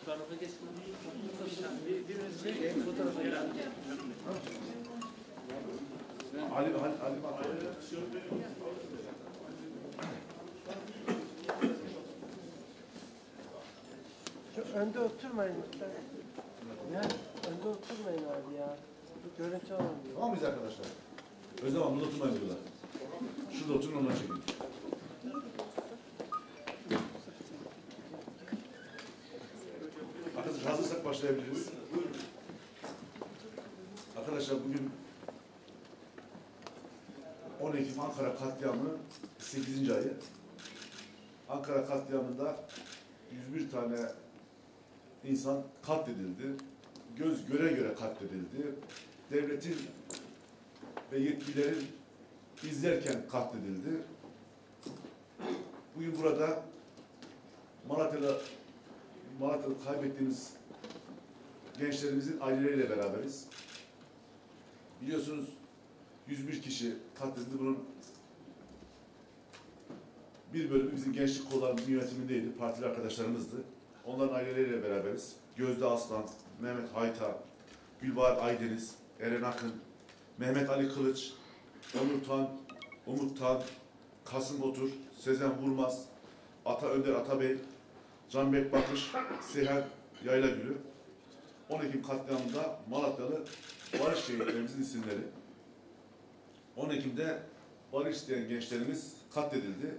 Şu tarafa geçsin. Bir, biriniz şey, bu tarafa gelin. Ali, Ali, Ali. Şu önde oturmayın lütfen. Ya önde oturmayın abi ya. Görüntü alamıyor. Tamam mıyız arkadaşlar? Özlem Hanım burada oturmayın diyorlar. Şurada oturun ondan çekin. Arkadaşlar hazırsak başlayabiliriz. Arkadaşlar bugün 10 Ekim Ankara katliamı 8. ayı. Ankara katliamında 101 tane insan katledildi. Göz göre göre katledildi. Devletin ve yetkililerin izlerken katledildi. Bugün burada Malatya'da Malatya'da kaybettiğimiz gençlerimizin aileleriyle beraberiz. Biliyorsunuz 101 kişi katledildi. Bunun bir bölümü bizim gençlik kollarımızın yönetimindeydi. Partili arkadaşlarımızdı. Onların aileleriyle beraberiz. Gözde Aslan, Mehmet Hayta, Gülbahar Aydeniz, Eren Akın, Mehmet Ali Kılıç, Onur Tan, Umut Tan, Kasım Otur, Sezen Vurmaz, Ata Önder Atabey, Canbek Bakış, Seher Yaylagülü. 10 Ekim katliamında Malatyalı barış şehitlerimizin isimleri. 10 Ekim'de barış isteyen gençlerimiz katledildi.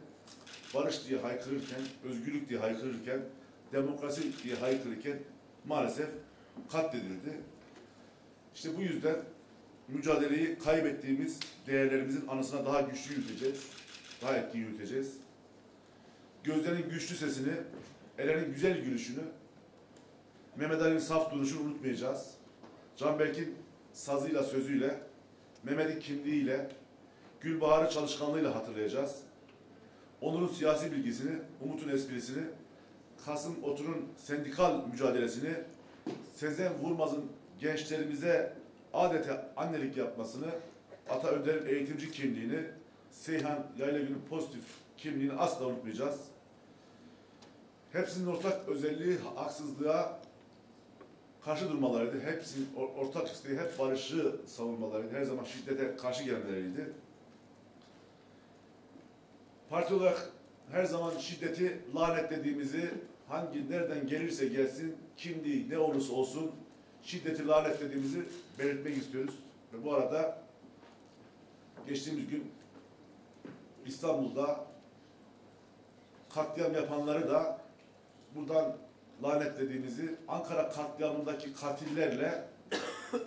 Barış diye haykırırken, özgürlük diye haykırırken, demokrasi diye haykırırken maalesef katledildi. İşte bu yüzden mücadeleyi kaybettiğimiz değerlerimizin anısına daha güçlü yürüteceğiz. Daha etkin yürüteceğiz. Gözlerin güçlü sesini, Eren'in güzel gülüşünü, Mehmet Ali'nin saf duruşunu unutmayacağız. Canberk'in sazıyla, sözüyle, Mehmet'in kimliğiyle, Gülbahar'ın çalışkanlığıyla hatırlayacağız. Onur'un siyasi bilgisini, Umut'un esprisini, Kasım Otur'un sendikal mücadelesini, Sezen Vurmaz'ın gençlerimize adeta annelik yapmasını, Ata Önder'in eğitimci kimliğini, Seyhan Yaylagül'ün pozitif kimliğini asla unutmayacağız. Hepsinin ortak özelliği haksızlığa karşı durmalarıydı. Hepsinin or- ortak isteği hep barışı savunmalarıydı. Her zaman şiddete karşı gelmeleriydi. Parti olarak her zaman şiddeti lanetlediğimizi, hangi nereden gelirse gelsin, kimliği ne olursa olsun şiddeti lanetlediğimizi belirtmek istiyoruz. Ve bu arada geçtiğimiz gün İstanbul'da katliam yapanları da buradan lanetlediğimizi, Ankara katliamındaki katillerle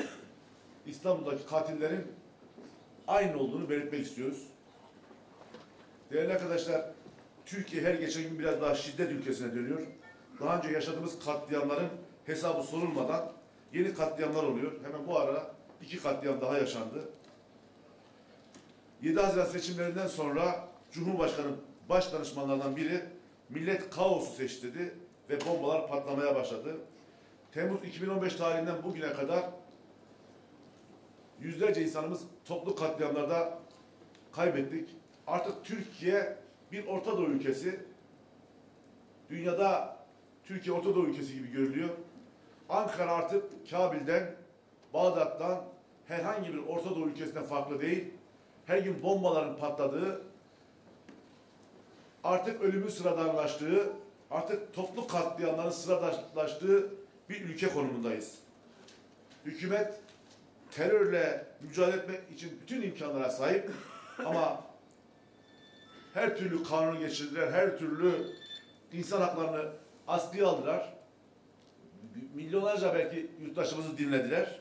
İstanbul'daki katillerin aynı olduğunu belirtmek istiyoruz. Değerli arkadaşlar, Türkiye her geçen gün biraz daha şiddet ülkesine dönüyor. Daha önce yaşadığımız katliamların hesabı sorulmadan yeni katliamlar oluyor. Hemen bu ara iki katliam daha yaşandı. 7 Haziran seçimlerinden sonra Cumhurbaşkanı baş danışmanlarından biri millet kaosu seçti dedi ve bombalar patlamaya başladı. Temmuz 2015 tarihinden bugüne kadar yüzlerce insanımız toplu katliamlarda kaybettik. Artık Türkiye bir Orta Doğu ülkesi. Dünyada Türkiye Orta Doğu ülkesi gibi görülüyor. Ankara artık Kabil'den, Bağdat'tan herhangi bir Orta Doğu ülkesinden farklı değil. Her gün bombaların patladığı, artık ölümün sıradanlaştığı, artık toplu katliamların sıradanlaştığı bir ülke konumundayız. Hükümet terörle mücadele etmek için bütün imkanlara sahip ama her türlü kanunu geçirdiler, her türlü insan haklarını askıya aldılar. Milyonlarca belki yurttaşımızı dinlediler.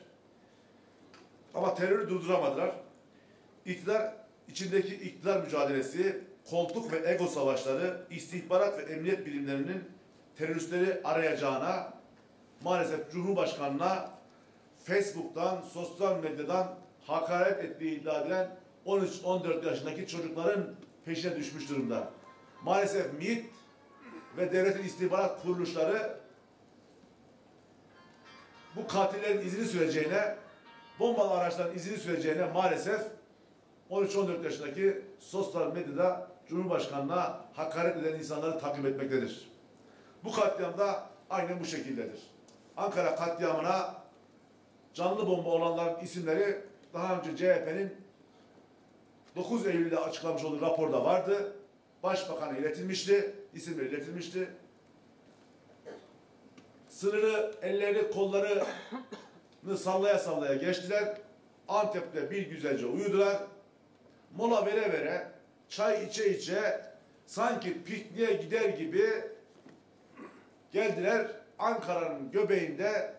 Ama terörü durduramadılar. İktidar, içindeki iktidar mücadelesi, koltuk ve ego savaşları, istihbarat ve emniyet birimlerinin teröristleri arayacağına, maalesef Cumhurbaşkanı'na Facebook'tan, sosyal medyadan hakaret ettiği iddia edilen 13-14 yaşındaki çocukların peşine düşmüş durumda. Maalesef MİT ve devletin istihbarat kuruluşları bu katillerin izini süreceğine, bombalı araçların izini süreceğine maalesef 13-14 yaşındaki sosyal medyada Cumhurbaşkanı'na hakaret eden insanları takip etmektedir. Bu katliam da aynen bu şekildedir. Ankara katliamına canlı bomba olanların isimleri daha önce CHP'nin 9 Eylül'de açıklamış olduğu raporda vardı. Başbakan'a iletilmişti, isimleri iletilmişti. Sınırı, elleri, kollarını sallaya sallaya geçtiler. Antep'te bir güzelce uyudular. Mola vere vere, çay içe içe, sanki pikniğe gider gibi geldiler. Ankara'nın göbeğinde,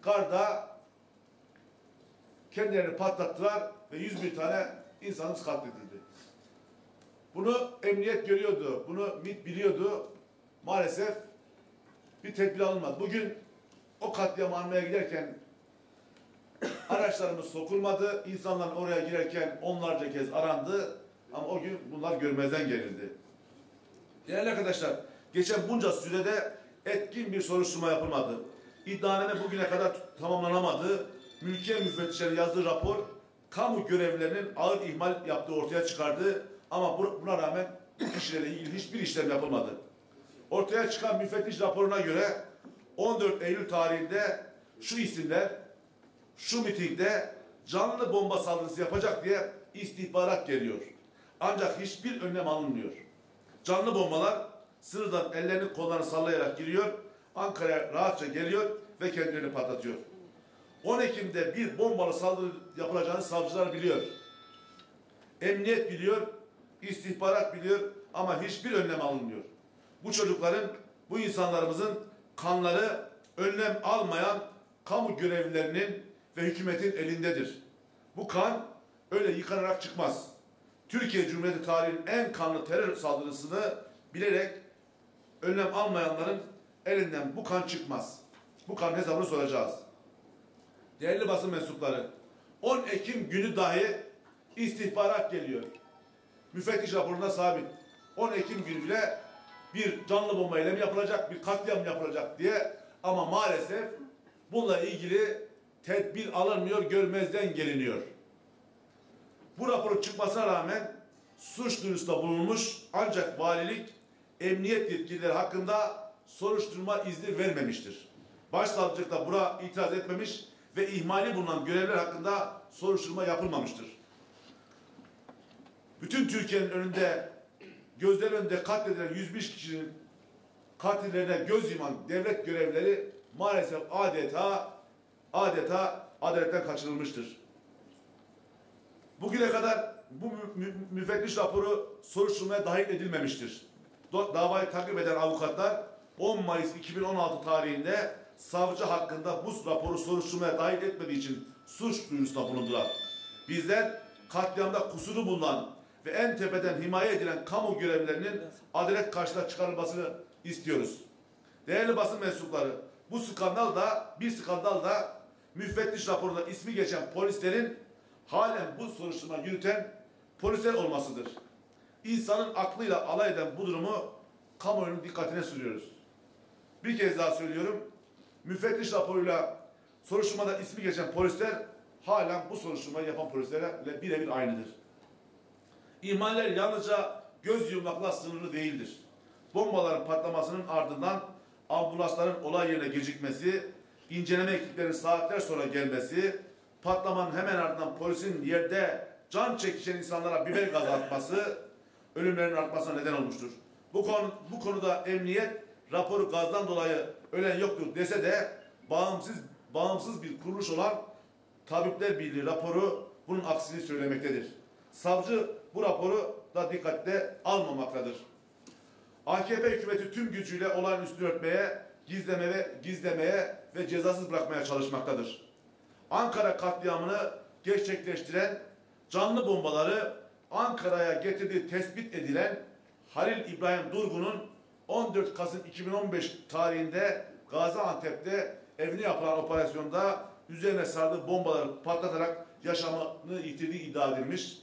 karda kendilerini patlattılar ve 101 tane insanımız katledildi. Bunu emniyet görüyordu, bunu MİT biliyordu. Maalesef bir tedbir alınmadı. Bugün o katliamı anmaya giderken araçlarımız sokulmadı. İnsanlar oraya girerken onlarca kez arandı. Ama o gün bunlar görmezden gelindi. Değerli arkadaşlar, geçen bunca sürede etkin bir soruşturma yapılmadı. İddianame bugüne kadar tamamlanamadı. Mülkiye müfettişlerinin yazdığı rapor kamu görevlilerinin ağır ihmal yaptığı ortaya çıkardı. Ama bu- buna rağmen bu kişilerle ilgili hiçbir işlem yapılmadı. Ortaya çıkan müfettiş raporuna göre 14 Eylül tarihinde şu isimler şu mitingde canlı bomba saldırısı yapacak diye istihbarat geliyor. Ancak hiçbir önlem alınmıyor. Canlı bombalar sınırdan ellerini kollarını sallayarak giriyor. Ankara'ya rahatça geliyor ve kendilerini patlatıyor. 10 Ekim'de bir bombalı saldırı yapılacağını savcılar biliyor. Emniyet biliyor, istihbarat biliyor ama hiçbir önlem alınmıyor. Bu çocukların, bu insanlarımızın kanları önlem almayan kamu görevlilerinin ve hükümetin elindedir. Bu kan öyle yıkanarak çıkmaz. Türkiye Cumhuriyeti tarihinin en kanlı terör saldırısını bilerek önlem almayanların elinden bu kan çıkmaz. Bu kan hesabını soracağız. Değerli basın mensupları, 10 Ekim günü dahi istihbarat geliyor. Müfettiş raporunda sabit. 10 Ekim günü bile bir canlı bomba eylemi yapılacak, bir katliam yapılacak diye ama maalesef bununla ilgili tedbir alınmıyor, görmezden geliniyor. Bu raporun çıkmasına rağmen suç duyurusunda bulunmuş ancak valilik emniyet yetkilileri hakkında soruşturma izni vermemiştir. Başsavcılık da buna itiraz etmemiş ve ihmali bulunan görevler hakkında soruşturma yapılmamıştır. Bütün Türkiye'nin önünde gözler önünde katledilen 105 kişinin katillerine göz yuman devlet görevlileri maalesef adeta adeta adaletten kaçırılmıştır. Bugüne kadar bu mü- mü- müfettiş raporu soruşturmaya dahil edilmemiştir. Davayı takip eden avukatlar 10 Mayıs 2016 tarihinde savcı hakkında bu raporu soruşturmaya dahil etmediği için suç duyurusunda bulundular. Bizler katliamda kusuru bulunan ve en tepeden himaye edilen kamu görevlilerinin adalet karşısına çıkarılmasını istiyoruz. Değerli basın mensupları, bu skandal da bir skandal da müfettiş raporunda ismi geçen polislerin halen bu soruşturma yürüten polisler olmasıdır. İnsanın aklıyla alay eden bu durumu kamuoyunun dikkatine sunuyoruz. Bir kez daha söylüyorum. Müfettiş raporuyla soruşturmada ismi geçen polisler halen bu soruşturmayı yapan polislerle birebir aynıdır. İhmaller yalnızca göz yummakla sınırlı değildir. Bombaların patlamasının ardından ambulansların olay yerine gecikmesi, inceleme ekiplerinin saatler sonra gelmesi, patlamanın hemen ardından polisin yerde can çekişen insanlara biber gazı atması, ölümlerin artmasına neden olmuştur. Bu konu bu konuda emniyet raporu gazdan dolayı ölen yoktur dese de bağımsız bağımsız bir kuruluş olan Tabipler Birliği raporu bunun aksini söylemektedir. Savcı bu raporu da dikkatle almamaktadır. AKP hükümeti tüm gücüyle olağan üstünü örtmeye, gizlemeye, gizlemeye ve cezasız bırakmaya çalışmaktadır. Ankara katliamını gerçekleştiren canlı bombaları Ankara'ya getirdiği tespit edilen Halil İbrahim Durgun'un 14 Kasım 2015 tarihinde Gaziantep'te evine yapılan operasyonda üzerine sardığı bombaları patlatarak yaşamını yitirdiği iddia edilmiş.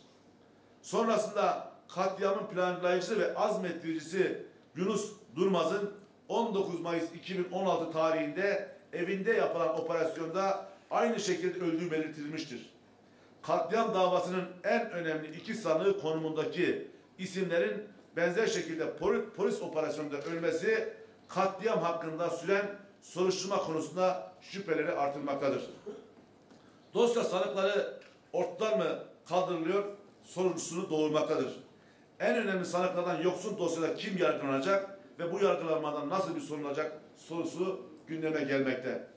Sonrasında katliamın planlayıcısı ve azmettiricisi Yunus Durmaz'ın 19 Mayıs 2016 tarihinde evinde yapılan operasyonda aynı şekilde öldüğü belirtilmiştir. Katliam davasının en önemli iki sanığı konumundaki isimlerin benzer şekilde poli- polis operasyonunda ölmesi katliam hakkında süren soruşturma konusunda şüpheleri artırmaktadır. Dosya sanıkları ortadan mı kaldırılıyor sorusunu doğurmaktadır. En önemli sanıklardan yoksun dosyada kim yargılanacak ve bu yargılanmadan nasıl bir sorun olacak sorusu gündeme gelmekte.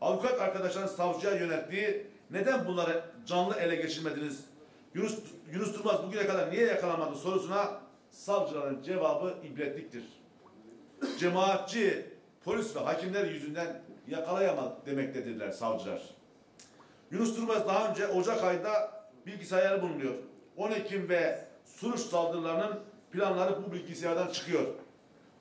Avukat arkadaşların savcıya yönelttiği neden bunları canlı ele geçirmediniz? Yunus, Yunus Durmaz bugüne kadar niye yakalanmadı sorusuna savcıların cevabı ibretliktir. Cemaatçi, polis ve hakimler yüzünden yakalayamadı demektedirler savcılar. Yunus Durmaz daha önce Ocak ayında bilgisayarı bulunuyor. 10 Ekim ve Suruç saldırılarının planları bu bilgisayardan çıkıyor.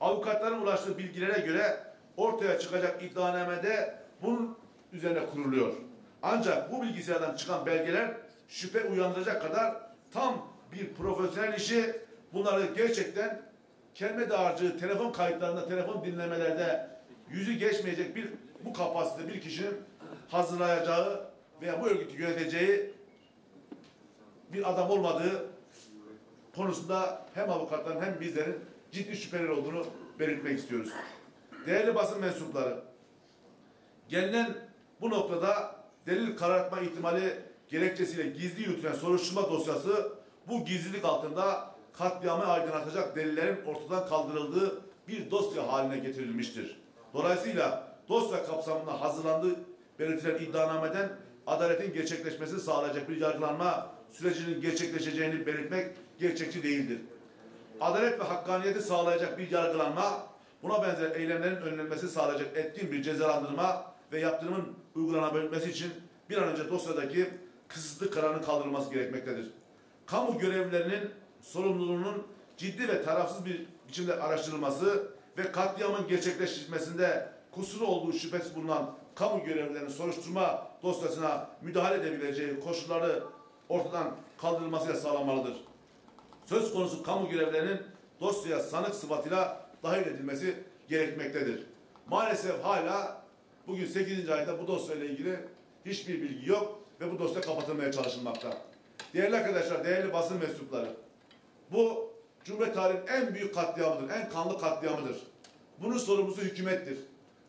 Avukatların ulaştığı bilgilere göre ortaya çıkacak iddianamede bunun üzerine kuruluyor. Ancak bu bilgisayardan çıkan belgeler şüphe uyandıracak kadar tam bir profesyonel işi bunları gerçekten kelime dağarcığı telefon kayıtlarında, telefon dinlemelerde yüzü geçmeyecek bir bu kapasite bir kişinin hazırlayacağı veya bu örgütü yöneteceği bir adam olmadığı konusunda hem avukatların hem bizlerin ciddi şüpheler olduğunu belirtmek istiyoruz. Değerli basın mensupları, gelinen bu noktada delil karartma ihtimali gerekçesiyle gizli yürütülen soruşturma dosyası bu gizlilik altında katliamı aydınlatacak delillerin ortadan kaldırıldığı bir dosya haline getirilmiştir. Dolayısıyla dosya kapsamında hazırlandığı belirtilen iddianameden adaletin gerçekleşmesini sağlayacak bir yargılanma sürecinin gerçekleşeceğini belirtmek gerçekçi değildir. Adalet ve hakkaniyeti sağlayacak bir yargılanma, buna benzer eylemlerin önlenmesi sağlayacak etkin bir cezalandırma ve yaptırımın uygulanabilmesi için bir an önce dosyadaki kısıtlı kararın kaldırılması gerekmektedir. Kamu görevlilerinin sorumluluğunun ciddi ve tarafsız bir biçimde araştırılması ve katliamın gerçekleştirilmesinde kusuru olduğu şüphesi bulunan kamu görevlilerinin soruşturma dosyasına müdahale edebileceği koşulları ortadan kaldırılmasıyla sağlanmalıdır. Söz konusu kamu görevlilerinin dosyaya sanık sıfatıyla dahil edilmesi gerekmektedir. Maalesef hala bugün 8. ayda bu dosyayla ilgili hiçbir bilgi yok ve bu dosya kapatılmaya çalışılmakta. Değerli arkadaşlar, değerli basın mensupları, bu Cumhuriyet tarihinin en büyük katliamıdır, en kanlı katliamıdır. Bunun sorumlusu hükümettir.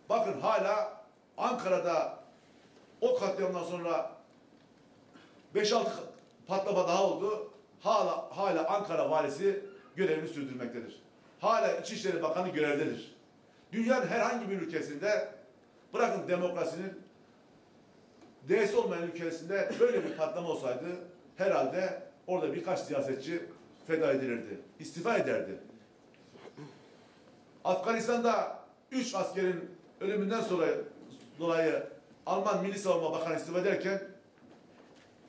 Bakın hala Ankara'da o katliamdan sonra 5-6 patlama daha oldu. Hala hala Ankara valisi görevini sürdürmektedir. Hala İçişleri Bakanı görevdedir. Dünyanın herhangi bir ülkesinde bırakın demokrasinin D'si olmayan ülkesinde böyle bir patlama olsaydı herhalde orada birkaç siyasetçi feda edilirdi. istifa ederdi. Afganistan'da üç askerin ölümünden sonra dolayı Alman Milli Savunma Bakanı istifa ederken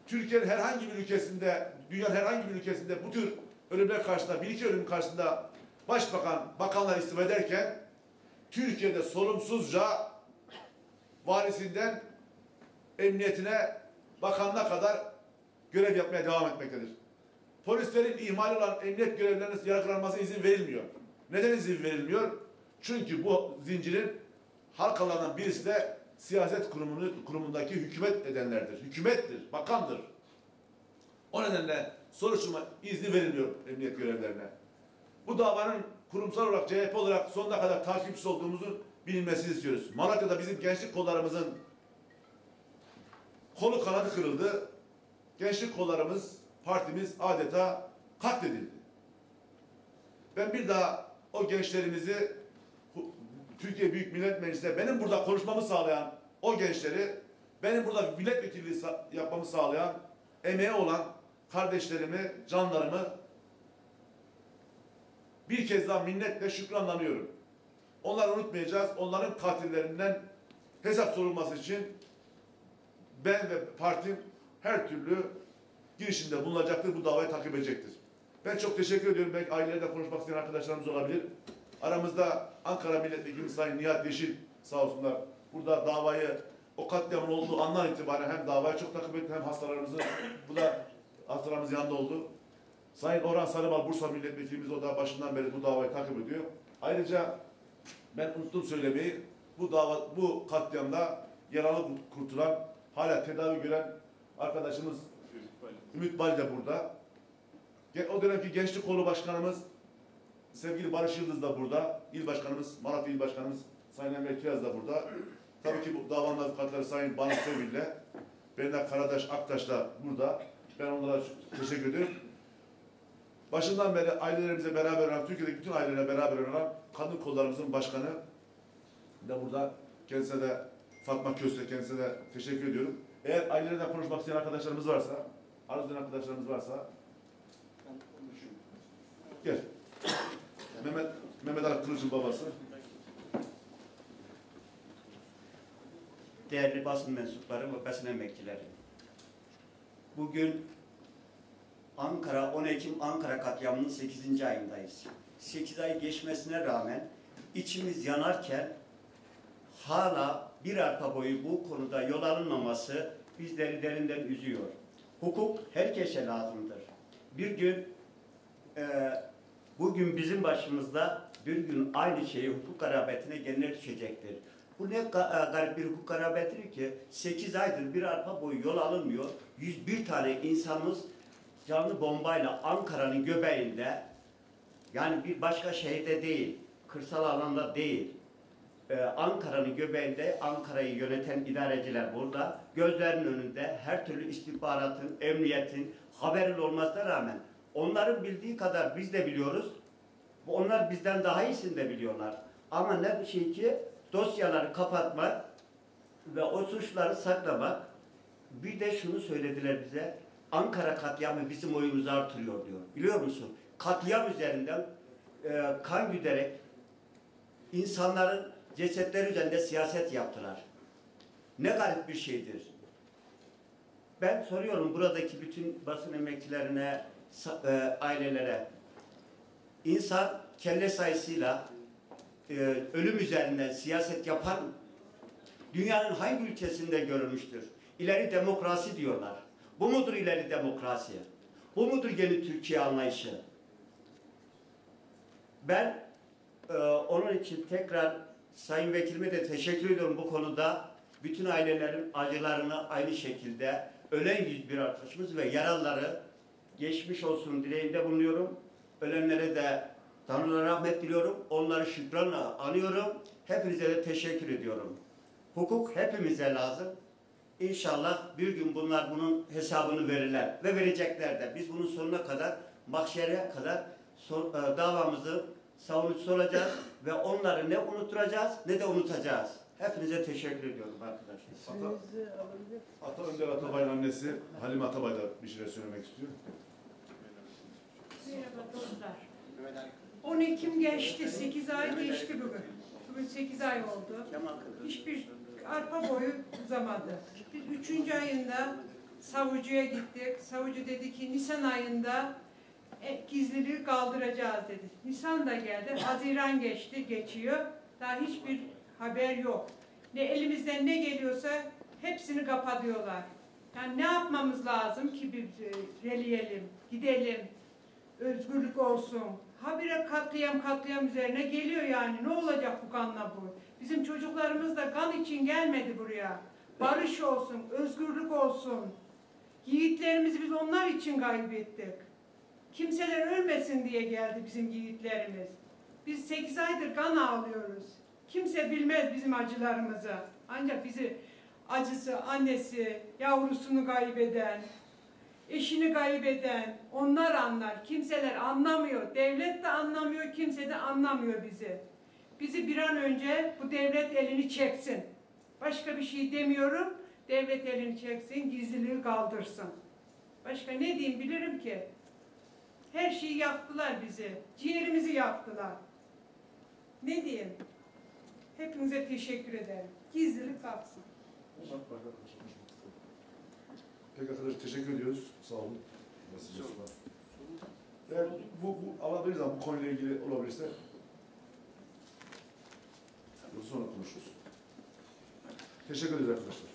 Türkiye'nin herhangi bir ülkesinde, dünyanın herhangi bir ülkesinde bu tür ölümler karşısında, bir iki ölüm karşısında başbakan, bakanlar istifa ederken Türkiye'de sorumsuzca valisinden emniyetine, bakanına kadar görev yapmaya devam etmektedir. Polislerin ihmal olan emniyet görevlerinin yargılanmasına izin verilmiyor. Neden izin verilmiyor? Çünkü bu zincirin halkalarından birisi de siyaset kurumunu, kurumundaki hükümet edenlerdir. Hükümettir, bakandır. O nedenle soruşturma izni verilmiyor emniyet görevlerine. Bu davanın kurumsal olarak CHP olarak sonuna kadar takipçisi olduğumuzu bilinmesini istiyoruz. Malatya'da bizim gençlik kollarımızın kolu kanadı kırıldı. Gençlik kollarımız, partimiz adeta katledildi. Ben bir daha o gençlerimizi Türkiye Büyük Millet Meclisi'nde benim burada konuşmamı sağlayan o gençleri, benim burada milletvekilliği yapmamı sağlayan, emeği olan kardeşlerimi, canlarımı bir kez daha minnetle şükranlanıyorum. Onları unutmayacağız. Onların katillerinden hesap sorulması için ben ve partim her türlü girişimde bulunacaktır. Bu davayı takip edecektir. Ben çok teşekkür ediyorum. Belki ailelerle konuşmak isteyen arkadaşlarımız olabilir. Aramızda Ankara Milletvekili Sayın Nihat Yeşil sağ olsunlar. Burada davayı o katliamın olduğu andan itibaren hem davayı çok takip etti hem hastalarımızı bu da hastalarımız yanında oldu. Sayın Orhan Sarıbal Bursa Milletvekilimiz o da başından beri bu davayı takip ediyor. Ayrıca ben unuttum söylemeyi. Bu dava bu katliamda yaralı kurtulan hala tedavi gören arkadaşımız Ümit Bali de burada. O dönemki Gençlik Kolu Başkanımız sevgili Barış Yıldız da burada. İl Başkanımız, Malatya İl Başkanımız Sayın Emre Kiraz da burada. Tabii ki bu davanın avukatları Sayın Banu Sövil ile Berna Karadaş Aktaş da burada. Ben onlara teşekkür ediyorum. Başından beri ailelerimize beraber olan, Türkiye'deki bütün ailelerle beraber olan kadın kollarımızın başkanı da burada. Kendisine de Fatma Köse kendisine de teşekkür ediyorum. Eğer ailelerden konuşmak isteyen arkadaşlarımız varsa, arzu arkadaşlarımız varsa gel. Mehmet Mehmet Ali Kılıç'ın babası. değerli basın mensupları ve basın emekçileri. Bugün Ankara, 10 Ekim Ankara katliamının 8. ayındayız. 8 ay geçmesine rağmen içimiz yanarken hala bir arpa boyu bu konuda yol alınmaması bizleri derinden üzüyor. Hukuk herkese lazımdır. Bir gün e, bugün bizim başımızda bir gün aynı şeyi hukuk garabetine geline düşecektir. Bu ne e, garip bir hukuk garabetidir ki 8 aydır bir arpa boyu yol alınmıyor. 101 tane insanımız canlı bombayla Ankara'nın göbeğinde yani bir başka şehirde değil, kırsal alanda değil, ee, Ankara'nın göbeğinde Ankara'yı yöneten idareciler burada. Gözlerinin önünde her türlü istihbaratın, emniyetin haberin olmasına rağmen onların bildiği kadar biz de biliyoruz. Onlar bizden daha iyisini de biliyorlar. Ama ne bir şey ki dosyaları kapatmak ve o suçları saklamak. Bir de şunu söylediler bize. Ankara katliamı bizim oyumuzu artırıyor diyor. Biliyor musun? Katliam üzerinden e, kan güderek insanların cesetleri üzerinde siyaset yaptılar. Ne garip bir şeydir. Ben soruyorum buradaki bütün basın emekçilerine, e, ailelere. İnsan kelle sayısıyla e, ölüm üzerinden siyaset yapan dünyanın hangi ülkesinde görülmüştür? İleri demokrasi diyorlar. Bu mudur ileri demokrasi? Bu mudur yeni Türkiye anlayışı? Ben e, onun için tekrar Sayın Vekilime de teşekkür ediyorum bu konuda. Bütün ailelerin acılarını aynı şekilde ölen 101 arkadaşımız ve yaralıları geçmiş olsun dileğinde bulunuyorum. Ölenlere de Tanrı'na rahmet diliyorum. Onları şükranla anıyorum. Hepinize de teşekkür ediyorum. Hukuk hepimize lazım. İnşallah bir gün bunlar bunun hesabını verirler ve verecekler de. Biz bunun sonuna kadar, mahşere kadar e, davamızı savunucusu olacağız ve onları ne unutturacağız ne de unutacağız. Hepinize teşekkür ediyorum arkadaşlar. Alabilir Ata Önder Atabay'ın annesi Halime Atabay da bir şeyler söylemek istiyor. Merhaba dostlar. 10 Ekim geçti, 8 ay geçti bugün. Bugün 8 ay oldu. Hiçbir arpa boyu uzamadı. Biz 3. ayında savcıya gittik. Savcı dedi ki Nisan ayında e, gizliliği kaldıracağız dedi. Nisan da geldi, Haziran geçti, geçiyor. Daha hiçbir haber yok. Ne elimizden ne geliyorsa hepsini kapatıyorlar. Yani ne yapmamız lazım ki biz e, releyelim, gidelim, özgürlük olsun. Habire katliam katliam üzerine geliyor yani. Ne olacak bu kanla bu? Bizim çocuklarımız da kan için gelmedi buraya. Barış olsun, özgürlük olsun. Yiğitlerimizi biz onlar için kaybettik. Kimseler ölmesin diye geldi bizim yiğitlerimiz. Biz 8 aydır kan ağlıyoruz. Kimse bilmez bizim acılarımızı. Ancak bizi acısı, annesi, yavrusunu kaybeden, eşini kaybeden onlar anlar. Kimseler anlamıyor. Devlet de anlamıyor, kimse de anlamıyor bizi. Bizi bir an önce bu devlet elini çeksin. Başka bir şey demiyorum. Devlet elini çeksin, gizliliği kaldırsın. Başka ne diyeyim bilirim ki? Her şeyi yaktılar bizi. Ciğerimizi yaktılar. Ne diyeyim? Hepinize teşekkür ederim. Gizlilik kalksın. Peki arkadaşlar teşekkür ediyoruz. Sağ olun. Nasıl? Eğer bu, bu alabiliriz ama bu konuyla ilgili olabilirse bunu sonra konuşuruz. Teşekkür ederiz arkadaşlar.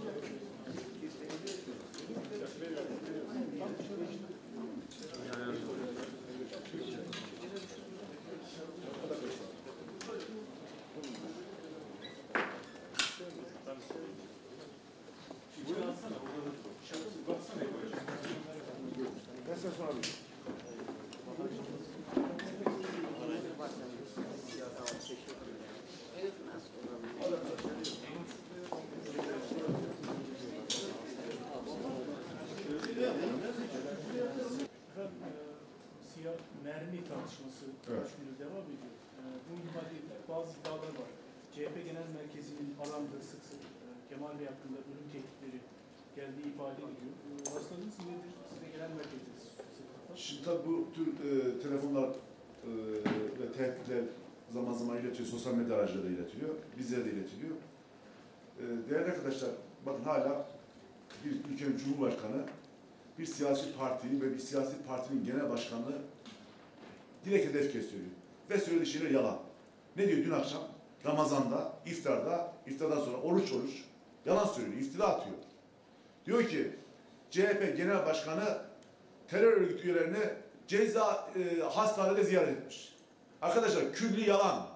Ben size sonra bir- Efendim, e, siyah mermi tartışması Evet. devam ediyor. E, bu ifade bazı iddialar var. CHP Genel Merkezi'nin arandığı sık sık e, Kemal Bey hakkında ölüm tehditleri geldiği ifade ediliyor. E, hastalığınız nedir? Size genel sıklıkla. Şimdi tabii bu tür e, telefonlar e, ve tehditler zaman zaman iletiyor, sosyal medya aracılığıyla iletiliyor, bizlere de iletiliyor. E, değerli arkadaşlar, bakın hala bir ülkenin cumhurbaşkanı, bir siyasi partiyi ve bir siyasi partinin genel başkanlığı direkt hedef gösteriyor. Ve söylediği şeyler yalan. Ne diyor dün akşam? Ramazan'da, iftarda, iftardan sonra oruç oruç yalan söylüyor, iftira atıyor. Diyor ki CHP Genel Başkanı terör örgütü üyelerini ceza e, hastanede ziyaret etmiş. Arkadaşlar külli yalan.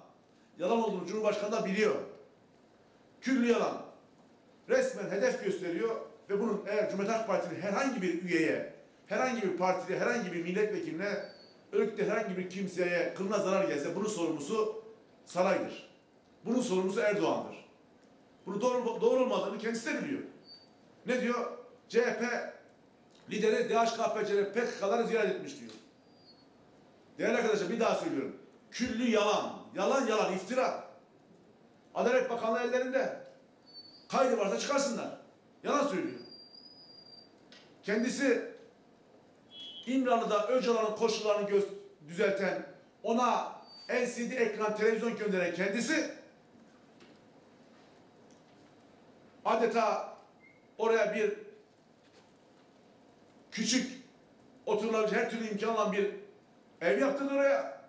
Yalan olduğunu Cumhurbaşkanı da biliyor. Külli yalan. Resmen hedef gösteriyor ve bunun eğer Cumhuriyet Halk Partisi'nin herhangi bir üyeye, herhangi bir partide, herhangi bir milletvekiline, örgütte herhangi bir kimseye kılına zarar gelse bunun sorumlusu saraydır. Bunun sorumlusu Erdoğan'dır. Bunu doğru, doğru olmadığını kendisi de biliyor. Ne diyor? CHP lideri DHKPC'leri PKK'ları ziyaret etmiş diyor. Değerli arkadaşlar bir daha söylüyorum. Külli yalan. Yalan yalan iftira. Adalet Bakanlığı ellerinde. Kaydı varsa çıkarsınlar. Yalan söylüyor. Kendisi İmralı'da Öcalan'ın koşullarını düzelten, ona LCD ekran televizyon gönderen kendisi adeta oraya bir küçük oturulabilecek her türlü imkan olan bir ev yaptırdı oraya.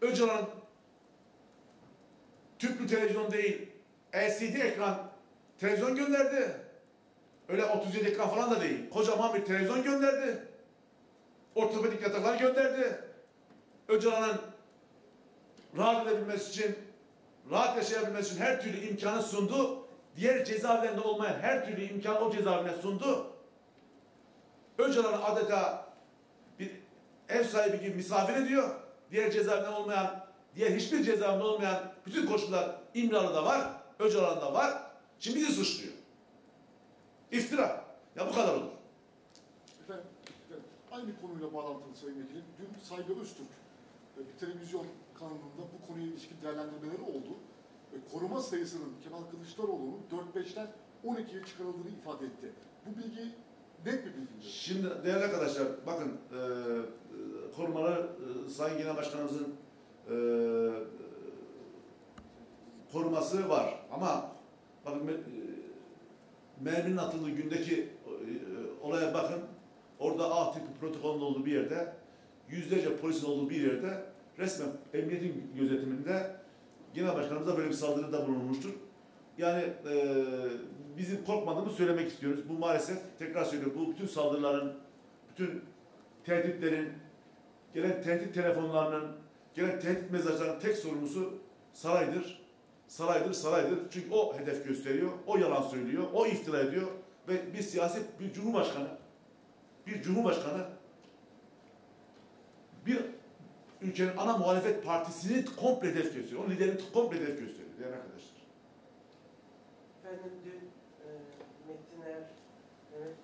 Öcalan tüplü televizyon değil, LCD ekran televizyon gönderdi. Öyle 37 ekran falan da değil. Kocaman bir televizyon gönderdi. Ortopedik yataklar gönderdi. Öcalan'ın rahat edebilmesi için, rahat yaşayabilmesi için her türlü imkanı sundu. Diğer cezaevlerinde olmayan her türlü imkanı o cezaevine sundu. Öcalan'ı adeta bir ev sahibi gibi misafir ediyor. Diğer cezaevinde olmayan, diğer hiçbir cezaevinde olmayan bütün koşullar İmralı'da var, Öcalan'da var. Şimdi bizi suçluyor. İftira. Ya bu kadar olur. Aynı konuyla bağlantılı Sayın Vekilim. Dün Saygı Öztürk e, bir televizyon kanalında bu konuya ilişkin değerlendirmeleri oldu. E, Koruma sayısının Kemal Kılıçdaroğlu'nun 4-5'ten 12'ye çıkarıldığını ifade etti. Bu bilgi net bir bilgi? Şimdi değerli arkadaşlar bakın e, e, korumaları e, Sayın Genel Başkanımızın e, koruması var ama bakın e, merminin atıldığı gündeki e, olaya bakın orada A tipi protokolün olduğu bir yerde yüzlerce polisin olduğu bir yerde resmen emniyetin gözetiminde Genel Başkanımız da böyle bir saldırıda bulunmuştur. Yani e, bizim korkmadığımızı söylemek istiyoruz. Bu maalesef tekrar söylüyorum. Bu bütün saldırıların, bütün tehditlerin, gelen tehdit telefonlarının, gelen tehdit mesajlarının tek sorumlusu saraydır. Saraydır, saraydır. Çünkü o hedef gösteriyor, o yalan söylüyor, o iftira ediyor ve bir siyasi, bir cumhurbaşkanı, bir cumhurbaşkanı bir ülkenin ana muhalefet partisini komple hedef gösteriyor. Onun liderini komple hedef gösteriyor değerli arkadaşlar. Efendim dün e, Metin Er,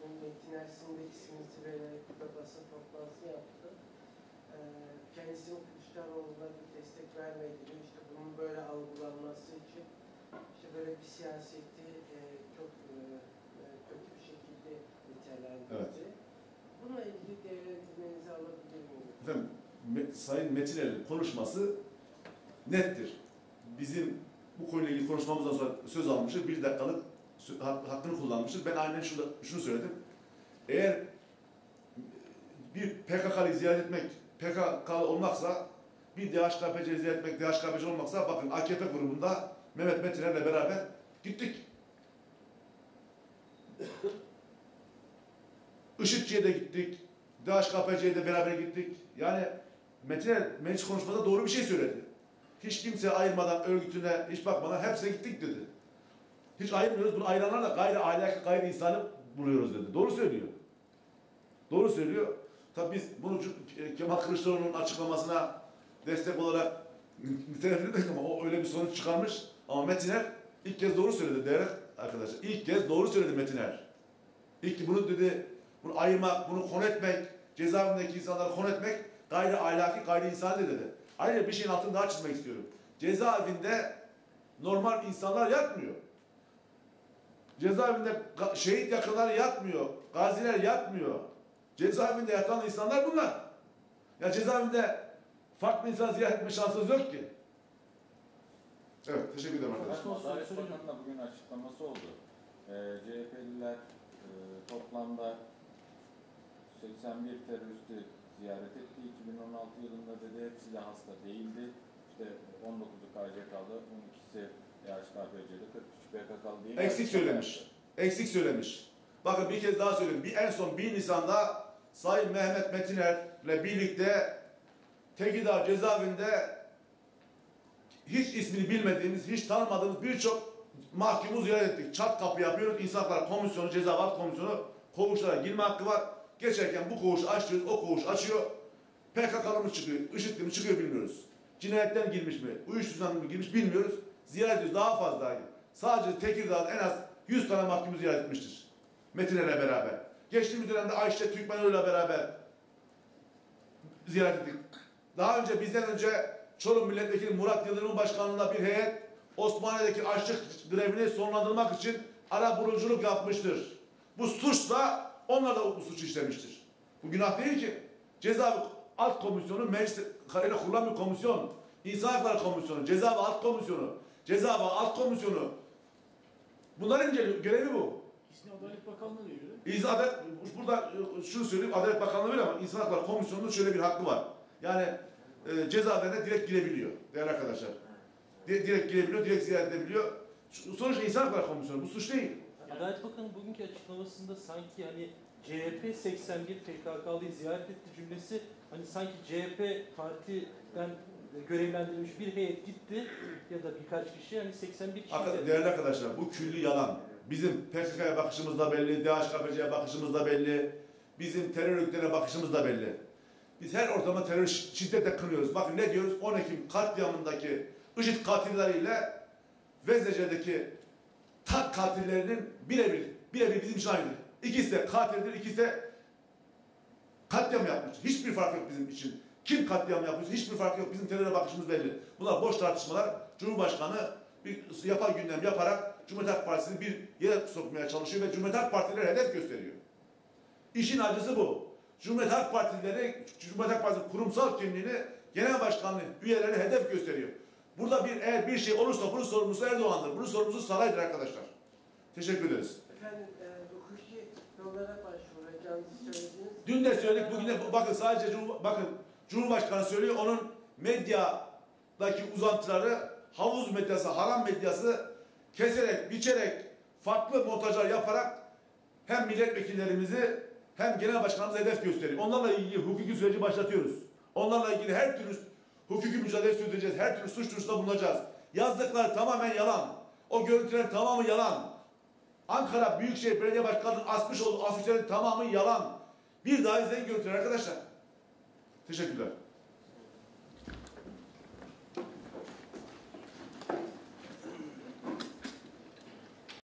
Mehmet Mersin'de isminizi vererek burada basın toplantısı yaptı. Ee, kendisinin Kılıçdaroğlu'na bir destek vermediğini, işte bunun böyle algılanması için işte böyle bir siyaseti e, çok e, e, kötü bir şekilde nitelendirdi. Bununla ilgili değerlendirmenizi alabilir miyim? Efendim, Me- Sayın Metiner'in konuşması nettir. Bizim bu konuyla ilgili konuşmamızdan sonra söz almıştır. Bir dakikalık hakkını kullanmıştır. Ben aynen şunu, şunu söyledim. Eğer bir PKK'lıyı ziyaret etmek, PKK olmaksa bir DHKPC'yi ziyaret etmek, DHKPC olmaksa bakın AKP grubunda Mehmet Metiner'le beraber gittik. IŞİD'ciye de gittik. DHKPC'ye de beraber gittik. Yani Metiner meclis konuşmada doğru bir şey söyledi. Hiç kimse ayırmadan örgütüne, hiç bakmadan hepsine gittik dedi. Hiç ayırmıyoruz. Bunu ayıranlarla gayri ahlaki, gayri insanı buluyoruz dedi. Doğru söylüyor. Doğru söylüyor. Tabii biz bunu Ke- Kemal Kılıçdaroğlu'nun açıklamasına destek olarak nitelendirdik ama o öyle bir sonuç çıkarmış. Ama Metiner ilk kez doğru söyledi değerli arkadaşlar. İlk kez doğru söyledi Metiner. İlk bunu dedi, bunu ayırmak, bunu konu etmek, cezaevindeki insanları konu etmek gayri ahlaki, gayri insani dedi. Ayrıca bir şeyin altını daha çizmek istiyorum. Cezaevinde normal insanlar yatmıyor. Cezaevinde şehit yakınları yatmıyor. Gaziler yatmıyor. Cezaevinde yatan insanlar bunlar. Ya cezaevinde farklı insan ziyaret etme şansınız yok ki. Evet, teşekkür ederim arkadaşlar. Adalet Bakanı'nın bugün açıklaması oldu. Ee, CHP'liler e, toplamda 81 teröristi ziyaret etti. 2016 yılında dedi hepsi de hasta değildi. İşte 19'u KCK'lı, 12'si DHKPC'de, 43 PKK'lı bir Eksik söylemiş. Eksik söylemiş. Bakın bir kez daha söyleyeyim. Bir, en son 1 Nisan'da Sayın Mehmet Metiner'le birlikte Tekirdağ cezaevinde hiç ismini bilmediğimiz, hiç tanımadığımız birçok mahkumu ziyaret ettik. Çat kapı yapıyoruz. İnsan Hakları Komisyonu, Ceza Alt Komisyonu koğuşlara girme hakkı var. Geçerken bu koğuşu açıyoruz, o koğuş açıyor. PKK'lı mı çıkıyor, IŞİD'li mi çıkıyor bilmiyoruz. Cinayetten girmiş mi, uyuşturucudan mı girmiş bilmiyoruz. Ziyaret ediyoruz daha fazla. Sadece Tekirdağ'da en az 100 tane mahkumu ziyaret etmiştir. Metiner'le beraber. Geçtiğimiz dönemde Ayşe Türkmenoğlu'yla beraber ziyaret ettik. Daha önce bizden önce Çorum Milletvekili Murat Yıldırım Başkanlığı'nda bir heyet Osmaniye'deki açlık grevini sonlandırmak için ara buluculuk yapmıştır. Bu suçsa onlar da bu suçu işlemiştir. Bu günah değil ki. Ceza Alt Komisyonu meclis kararıyla kurulan bir komisyon. İnsan Hakları Komisyonu, Ceza ve Alt Komisyonu, Ceza ve Alt Komisyonu. Bunların inceliyor, görevi bu. İsmi Adalet Bakanlığı'na göre. İz Adalet, burada e, şunu söyleyeyim, Adalet Bakanlığı bilir ama İnsan Hakları Komisyonu'nun şöyle bir hakkı var. Yani e, cezaevlerine direkt girebiliyor değerli arkadaşlar. Di- direkt girebiliyor, direkt ziyaret edebiliyor. Sonuçta İnsan Hakları Komisyonu, bu suç değil. Adalet Bakanı bugünkü açıklamasında sanki hani CHP 81 PKK'lıyı ziyaret etti cümlesi hani sanki CHP partiden görevlendirilmiş bir heyet gitti ya da birkaç kişi hani 81 kişi Arka- de- Değerli arkadaşlar, bu külli yalan. Bizim PKK'ya bakışımız da belli, DHKPC'ye bakışımız da belli, bizim terör örgütlerine bakışımız da belli. Biz her ortamda terör şi- şiddetle kınıyoruz. Bakın ne diyoruz? 10 Ekim katliamındaki IŞİD katilleriyle Veznece'deki tak katillerinin birebir, birebir bizim için aynı. İkisi de katildir, ikisi de katliam yapmış. Hiçbir fark yok bizim için. Kim katliam yapıyorsa hiçbir fark yok. Bizim teröre bakışımız belli. Bunlar boş tartışmalar. Cumhurbaşkanı bir yapay gündem yaparak Cumhuriyet Halk Partisi'ni bir yere sokmaya çalışıyor ve Cumhuriyet Halk Partileri hedef gösteriyor. İşin acısı bu. Cumhuriyet Halk Partileri, Cumhuriyet Halk Partisi'nin kurumsal kimliğini genel başkanlığı üyeleri hedef gösteriyor. Burada bir eğer bir şey olursa bunun sorumlusu Erdoğan'dır. Bunun sorumlusu saraydır arkadaşlar. Teşekkür ederiz. Efendim, e, hukuki yollara başvuracağınızı söylediniz. Dün de söyledik, bugün de bakın sadece Cumhur, bakın Cumhurbaşkanı söylüyor, onun medyadaki uzantıları, havuz medyası, haram medyası keserek, biçerek, farklı montajlar yaparak hem milletvekillerimizi hem genel başkanımızı hedef gösteriyor. Onlarla ilgili hukuki süreci başlatıyoruz. Onlarla ilgili her türlü hukuki mücadele sürdüreceğiz. Her türlü suç duyurusunda bulunacağız. Yazdıkları tamamen yalan. O görüntülerin tamamı yalan. Ankara Büyükşehir Belediye Başkanı'nın asmış olduğu afişlerin tamamı yalan. Bir daha izleyin görüntüler arkadaşlar. Teşekkürler.